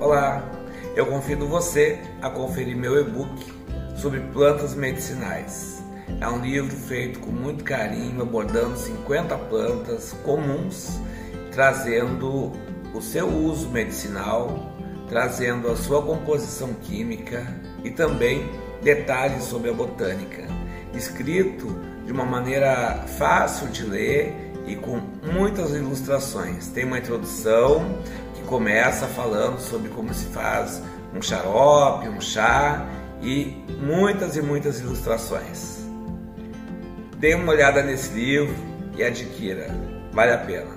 Olá, eu convido você a conferir meu e-book sobre plantas medicinais. É um livro feito com muito carinho, abordando 50 plantas comuns, trazendo o seu uso medicinal, trazendo a sua composição química e também detalhes sobre a botânica, escrito de uma maneira fácil de ler e com muitas ilustrações. Tem uma introdução que começa falando sobre como se faz um xarope, um chá e muitas e muitas ilustrações. Dê uma olhada nesse livro e adquira, vale a pena.